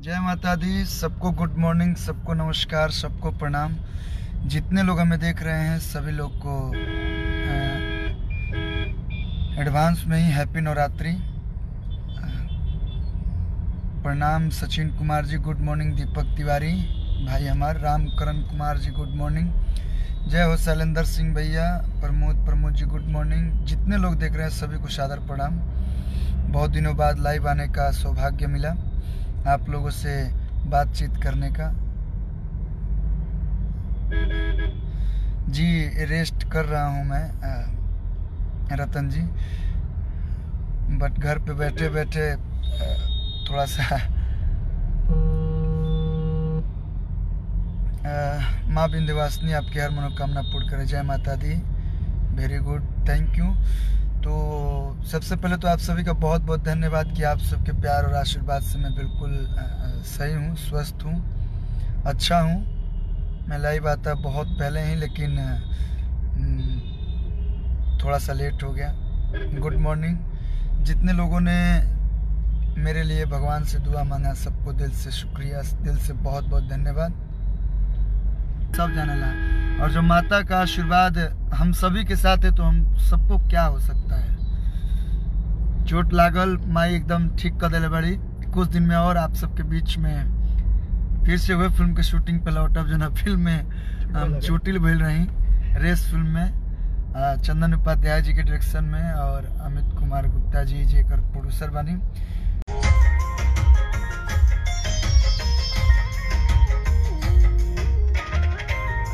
जय माता दी। सबको गुड मॉर्निंग सबको नमस्कार, सबको प्रणाम। जितने लोग हमें देख रहे हैं, सभी लोग को एडवांस में ही हैप्पी नवरात्रि। प्रणाम सचिन कुमार जी गुड मॉर्निंग दीपक तिवारी, भाई हमार रामकरण कुमार जी गुड मॉर्निंग जय हो शैलेंद्र सिंह भैया, प्रमोद प्रमोद जी गुड मॉर्निंग जितने लोग देख रहे हैं, सभी को सादर प्रणाम। बहुत दिनों बाद लाइव आने का सौभाग्य मिला। आप लोगों से बातचीत करने का। जी, रेस्ट कर रहा हूँ मैं रतन जी। बट घर पे बैठे बैठे थोड़ा सा माँ बिंदवासिनी आपकी हर मनोकामना पूर्ण करे। जय माता दी। वेरी गुड थैंक यू तो सबसे पहले तो आप सभी का बहुत बहुत धन्यवाद कि आप सबके प्यार और आशीर्वाद से मैं बिल्कुल सही हूँ, स्वस्थ हूँ अच्छा हूँ। मैं लाइव आता बहुत पहले ही, लेकिन थोड़ा सा लेट हो गया। Good morning. जितने लोगों ने मेरे लिए भगवान से दुआ मांगा, सबको दिल से शुक्रिया, दिल से बहुत बहुत धन्यवाद। सब जाने ला। और जो माता का आशीर्वाद हम सभी के साथ है तो हम सबको क्या हो सकता है? चोट लागल माई एकदम ठीक कर दिले बड़ी। कुछ दिन में और आप सबके बीच में। फिर से वह फ़िल्म के शूटिंग पे लौटब जो ना फ़िल्म में हम चोटिल भेल रही रेस फ़िल्म में चंदन उपाध्याय जी के डायरेक्शन में और अमित कुमार गुप्ता जी जी एक प्रोड्यूसर बनी।